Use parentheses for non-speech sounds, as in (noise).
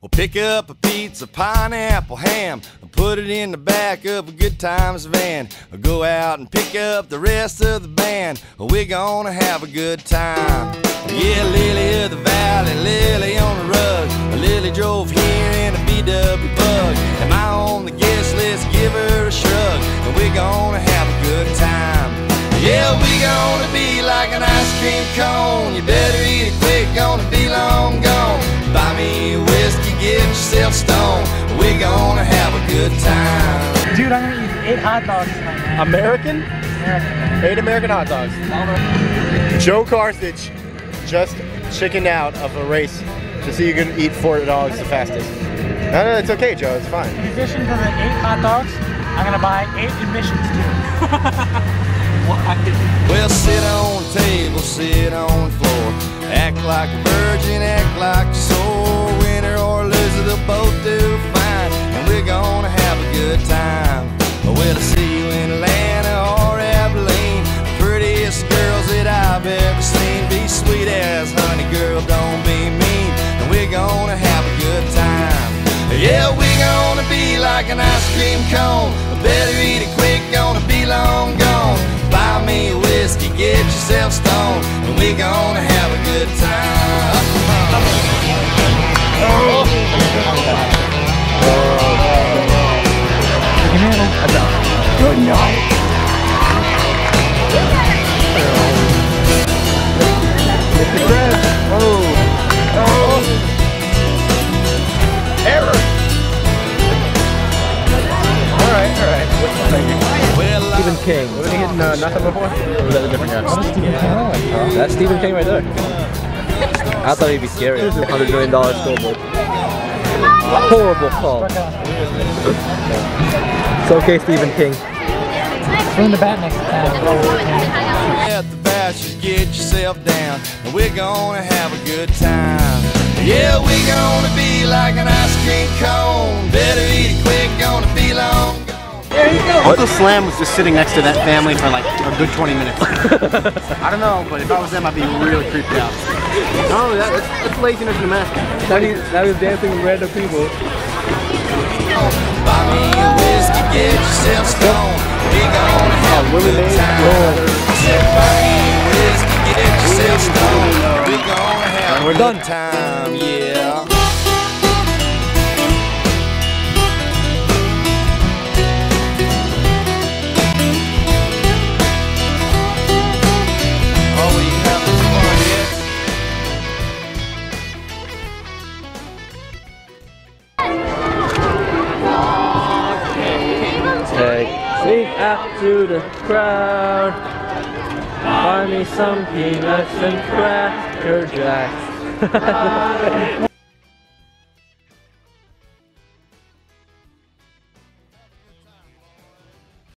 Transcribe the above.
Well, pick up a pizza, pineapple, ham, and put it in the back of a good times van. Or go out and pick up the rest of the band. We're gonna have a good time. Yeah, Lily of the Valley, Lily on the rug. Lily drove here in a VW bug. Am I on the guest list? Give her a shrug. And we're gonna have a good time. Yeah, we gonna be like an ice cream cone. You better eat it quick, gonna be long gone. Buy me whiskey, get yourself stoned. We're gonna have a good time. Dude, I'm gonna eat eight hot dogs tonight, man. American? American. Eight American hot dogs. Joe Carthage just chickened out of a race to see who can eat four dogs the fastest. No, no, it's okay, Joe. It's fine. In addition to the eight hot dogs, I'm gonna buy eight admissions (laughs) too. Well, sit on the table, sit on the floor. Act like a virgin, act like like an ice cream cone. Better eat it quick, gonna be long gone. Buy me a whiskey, get yourself stoned, and we're gonna have a good time. Stephen King. Wasn't he hitting uh, nothing before? Or was that a different guy? That's Stephen King right there. I thought he'd be scary. Hundred million dollar scoreboard. Horrible call. It's okay, Stephen King. Bring the bat next time. at the bashers, get yourself down, and we're gonna have a good time. Yeah, we're gonna be like an ice cream cone. Uncle Slam was just sitting next to that family for like a good 20 minutes. (laughs) I don't know, but if I was them, I'd be really creeped out. No, that, that's, that's laziness in a mask. Now he's now he's dancing with random people. Buy me a whiskey, get yourself stoned. We're gonna have a good time. Buy me a whiskey, get yourself stoned. We're gonna have a good time, Seek out to the crowd. Buy me some peanuts and cracker jacks. (laughs)